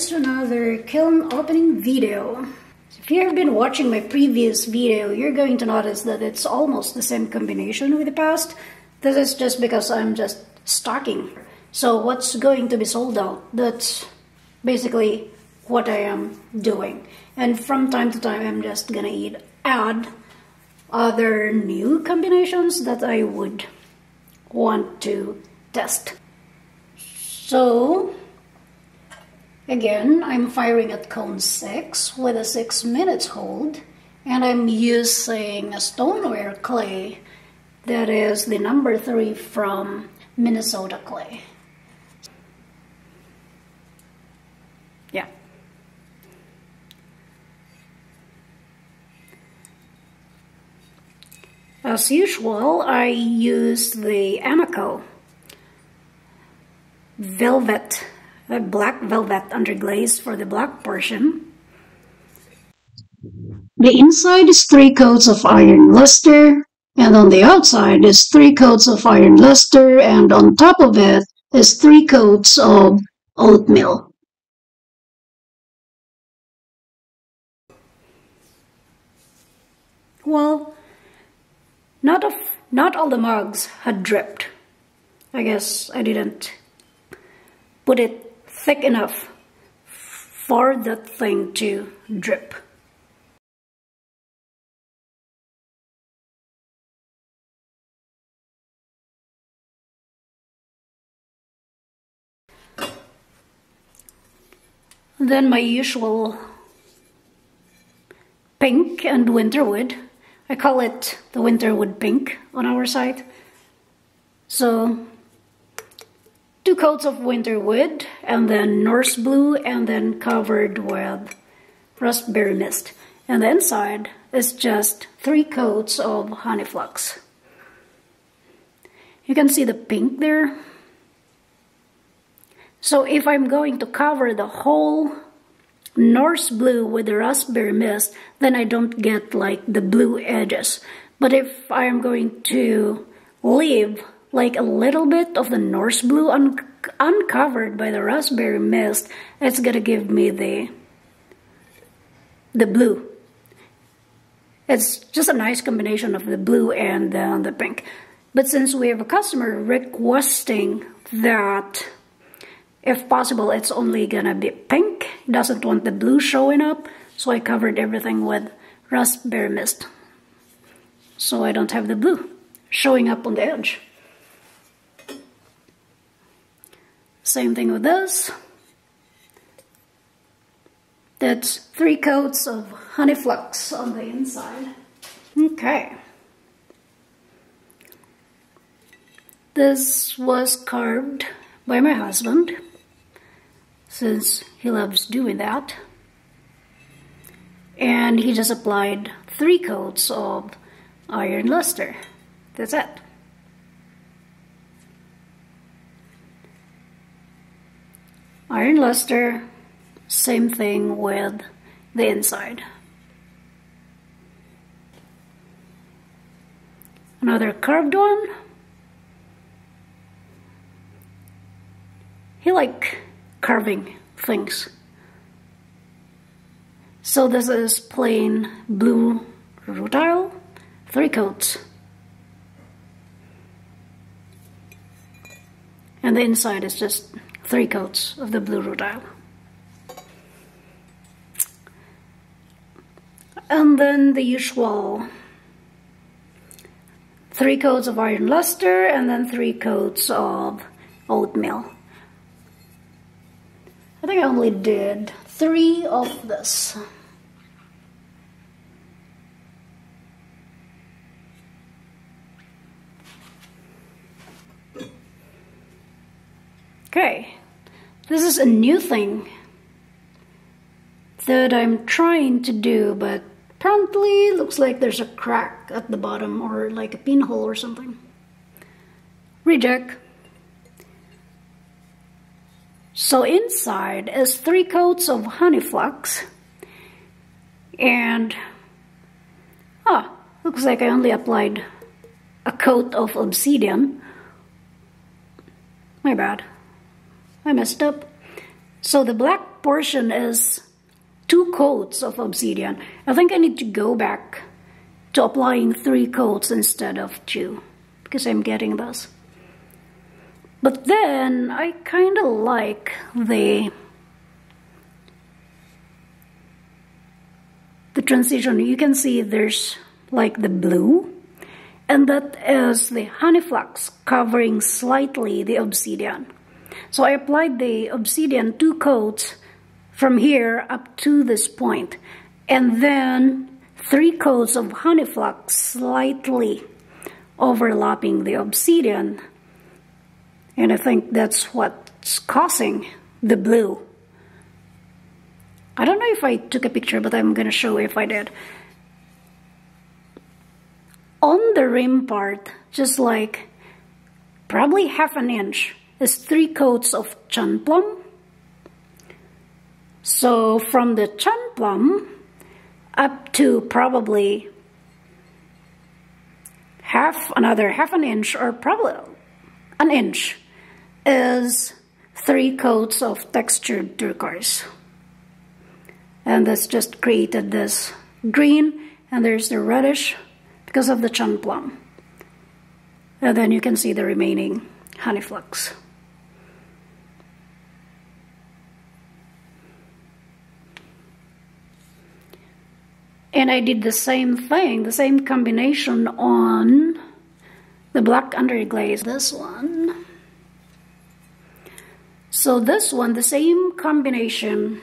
guys to another kiln opening video. If you have been watching my previous video, you're going to notice that it's almost the same combination with the past. This is just because I'm just stocking. So what's going to be sold out, that's basically what I am doing. And from time to time, I'm just gonna eat, add other new combinations that I would want to test. So Again, I'm firing at cone 6 with a 6 minutes hold and I'm using a stoneware clay that is the number 3 from Minnesota clay. Yeah. As usual, I use the Amaco Velvet a black velvet underglaze for the black portion. The inside is three coats of iron luster, and on the outside is three coats of iron luster, and on top of it is three coats of oatmeal. Well, not, of, not all the mugs had dripped. I guess I didn't put it thick enough for the thing to drip. Then my usual pink and winterwood. I call it the winterwood pink on our side. So two coats of winter wood and then Norse blue and then covered with raspberry mist. And the inside is just three coats of honey flux. You can see the pink there. So if I'm going to cover the whole Norse blue with the raspberry mist, then I don't get like the blue edges. But if I'm going to leave like a little bit of the Norse blue un uncovered by the raspberry mist, it's gonna give me the the blue. It's just a nice combination of the blue and uh, the pink. But since we have a customer requesting that if possible it's only gonna be pink, doesn't want the blue showing up, so I covered everything with raspberry mist. So I don't have the blue showing up on the edge. Same thing with this. That's three coats of honey flux on the inside. Okay. This was carved by my husband since he loves doing that. And he just applied three coats of iron luster. That's it. Iron luster, same thing with the inside. Another curved one. He like carving things. So this is plain blue rutile, three coats. And the inside is just three coats of the blue rutile. And then the usual three coats of iron luster and then three coats of oatmeal. I think I only did three of this. Okay, this is a new thing that I'm trying to do, but apparently looks like there's a crack at the bottom or like a pinhole or something. Reject. So inside is three coats of honey flux and ah, looks like I only applied a coat of obsidian. My bad. I messed up. So the black portion is two coats of obsidian. I think I need to go back to applying three coats instead of two because I'm getting this. But then I kind of like the the transition. You can see there's like the blue and that is the honey flux covering slightly the obsidian. So I applied the obsidian two coats from here up to this point and then three coats of honey flux slightly overlapping the obsidian and I think that's what's causing the blue. I don't know if I took a picture but I'm gonna show if I did. On the rim part, just like probably half an inch, is three coats of Chun Plum. So from the Chun Plum up to probably half, another half an inch or probably an inch is three coats of textured turquoise. And this just created this green and there's the reddish because of the Chun Plum. And then you can see the remaining honey flux. And I did the same thing, the same combination on the black underglaze, this one. So this one, the same combination,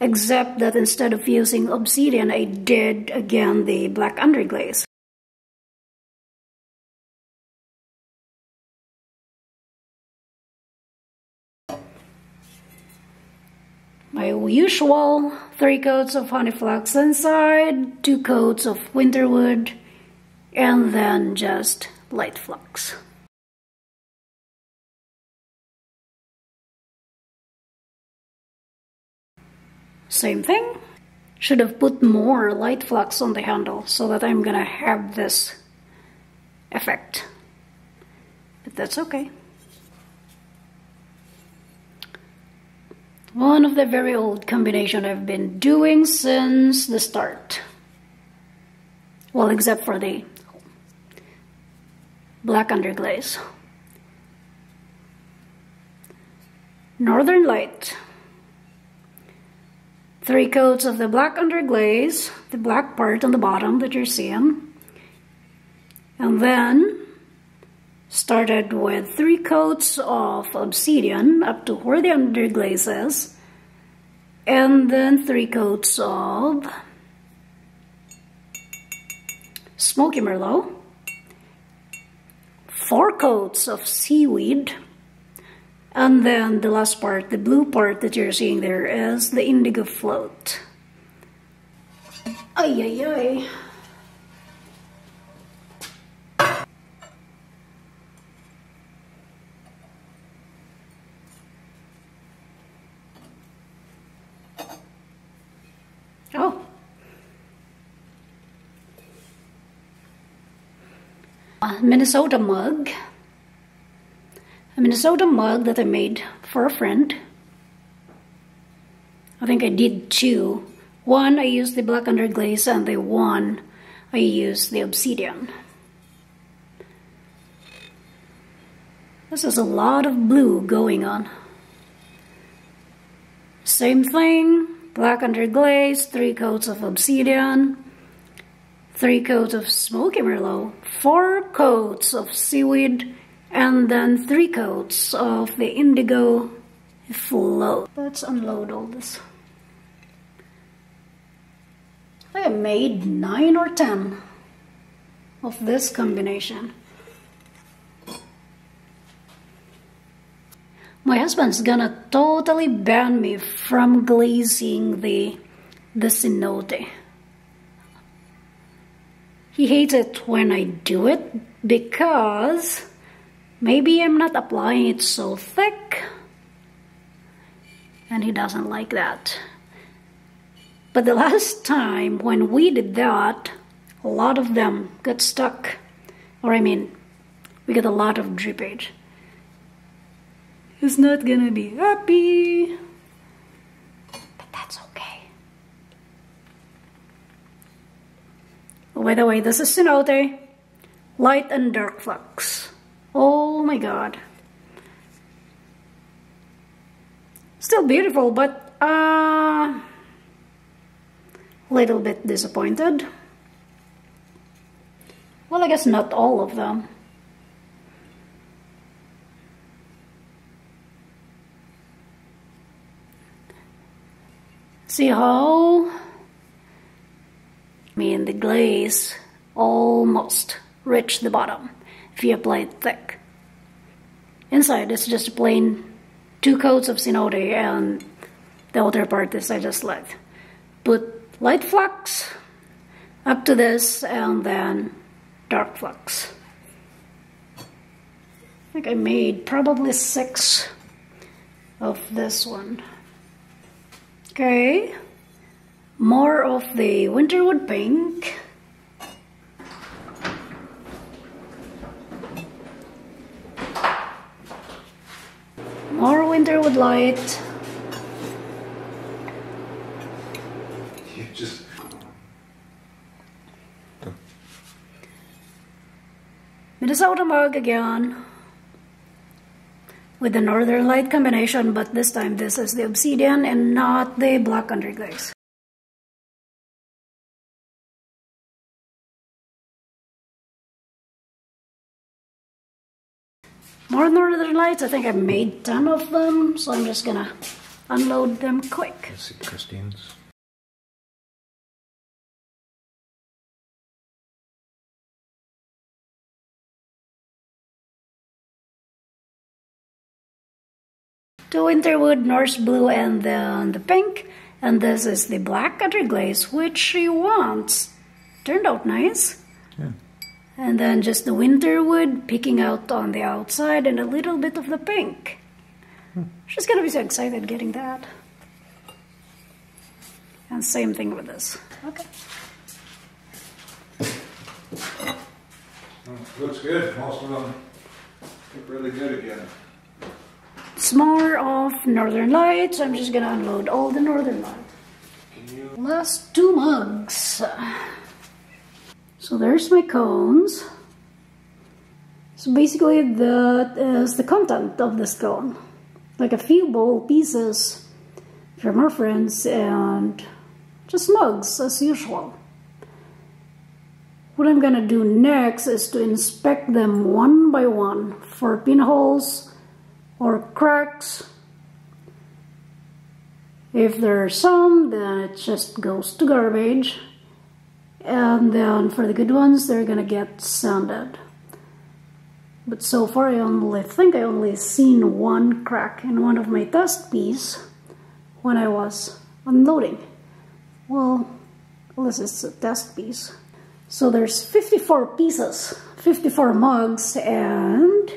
except that instead of using obsidian, I did again the black underglaze. my usual three coats of honey flux inside, two coats of winterwood, and then just light flux. Same thing. Should have put more light flux on the handle so that I'm gonna have this effect. But that's okay. One of the very old combination I've been doing since the start. Well, except for the black underglaze. Northern Light. Three coats of the black underglaze, the black part on the bottom that you're seeing. And then Started with three coats of obsidian up to where the underglaze is. And then three coats of smoky merlot. Four coats of seaweed. And then the last part, the blue part that you're seeing there is the indigo float. Ay, ay, ay. Minnesota mug. A Minnesota mug that I made for a friend. I think I did two. One I used the black underglaze and the one I used the obsidian. This is a lot of blue going on. Same thing, black underglaze, three coats of obsidian, three coats of smoky merlot, four coats of seaweed, and then three coats of the indigo float. Let's unload all this. I have made nine or ten of this combination. My husband's gonna totally ban me from glazing the, the cenote. He hates it when I do it because maybe I'm not applying it so thick and he doesn't like that. But the last time when we did that, a lot of them got stuck. Or I mean, we got a lot of drippage. He's not gonna be happy. Oh, by the way, this is Cenote, light and dark flux. Oh my god. Still beautiful, but a uh, little bit disappointed. Well, I guess not all of them. See how mean the glaze almost reached the bottom if you apply it thick. Inside it's just plain two coats of Cenote and the other part is I just let put light flux up to this and then dark flux. I think I made probably six of this one. Okay, more of the Winterwood Pink. More Winterwood Light. You just... Minnesota mug again with the northern light combination, but this time this is the obsidian and not the black underglaze. More northern lights, I think I've made 10 of them, so I'm just gonna unload them quick. Let's see Christine's. to Winterwood, Norse Blue, and then the pink. And this is the black underglaze, which she wants. Turned out nice. Yeah. And then just the winter wood picking out on the outside and a little bit of the pink. Hmm. She's gonna be so excited getting that. And same thing with this. Okay. looks good. Most of them look really good again. It's more of Northern Lights. I'm just gonna unload all the Northern Lights. Last two mugs. So there's my cones. So basically that uh, is the content of this cone. Like a few bowl pieces from our friends and just mugs as usual. What I'm gonna do next is to inspect them one by one for pinholes, or cracks. If there are some, then it just goes to garbage. And then for the good ones, they're gonna get sanded. But so far I only think I only seen one crack in one of my test piece when I was unloading. Well, this is a test piece. So there's 54 pieces, 54 mugs, and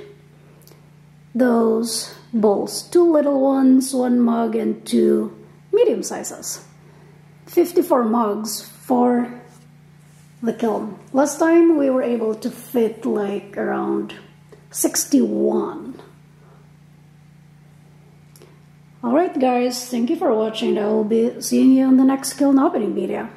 those bowls. Two little ones, one mug, and two medium sizes. 54 mugs for the kiln. Last time we were able to fit like around 61. Alright guys, thank you for watching. I will be seeing you on the next kiln opening video.